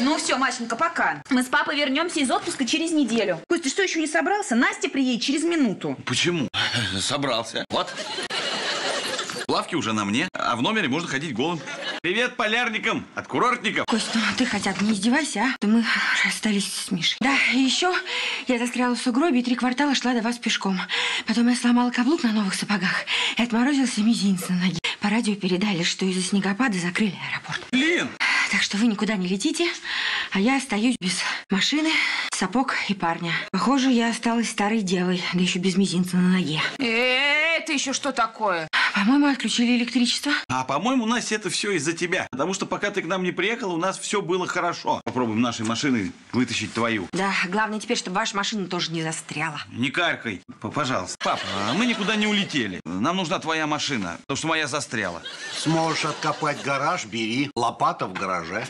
Ну все, Машенька, пока. Мы с папой вернемся из отпуска через неделю. Кость, ты что, еще не собрался? Настя приедет через минуту. Почему? Собрался. Вот. Лавки уже на мне, а в номере можно ходить голым. Привет полярникам от курортников. Кость, ну ты хотя бы не издевайся, а? То мы расстались с Мишей. Да, и еще я застряла в сугробе и три квартала шла до вас пешком. Потом я сломала каблук на новых сапогах и отморозился мизинец на ноге. По радио передали, что из-за снегопада закрыли аэропорт. Блин, Так что вы никуда не летите, а я остаюсь без машины, сапог и парня. Похоже, я осталась старой девой, да еще без мизинца на ноге. Э, это еще что такое? По-моему, отключили электричество. а по-моему, Настя, это все из-за тебя. Потому что пока ты к нам не приехала, у нас все было хорошо. Попробуем нашей машины вытащить твою. Да, главное теперь, чтобы ваша машина тоже не застряла. Не каркай, пожалуйста. Пап, а мы никуда не улетели. Нам нужна твоя машина, потому что моя застряла. Сможешь откопать гараж, бери. Лопата в гараже.